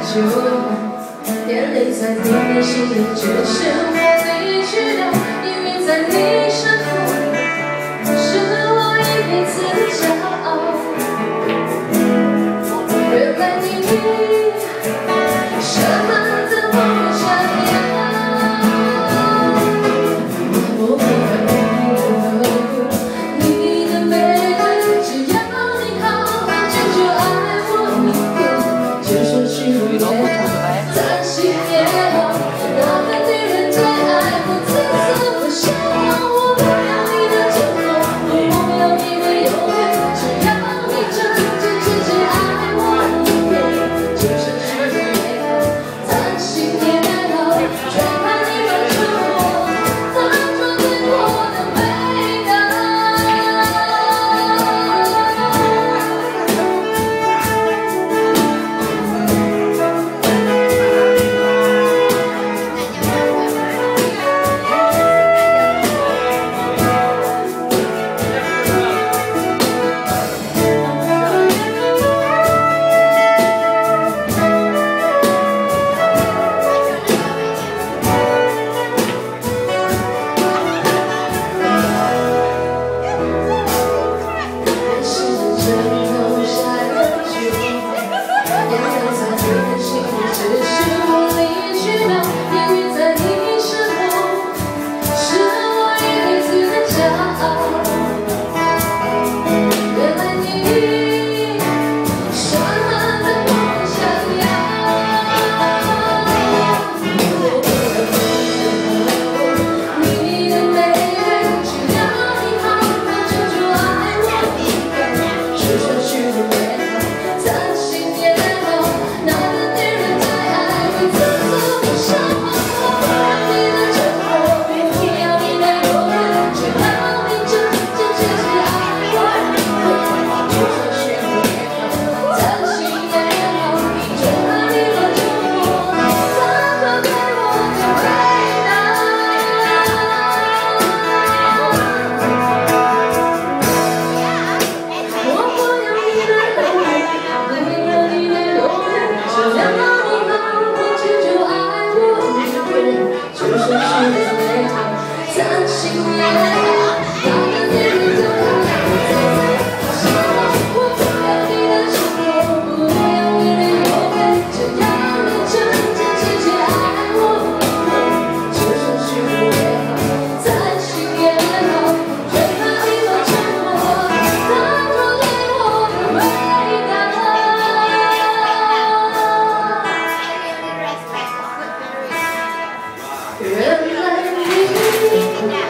就眼泪在你心里，只剩无力去留。命运在你身后，是我一辈子骄傲。原来你。心也好爱我不要你的承诺不要你的只要你真真切切爱我就算虚也好贪心也好把当对我的回答原来你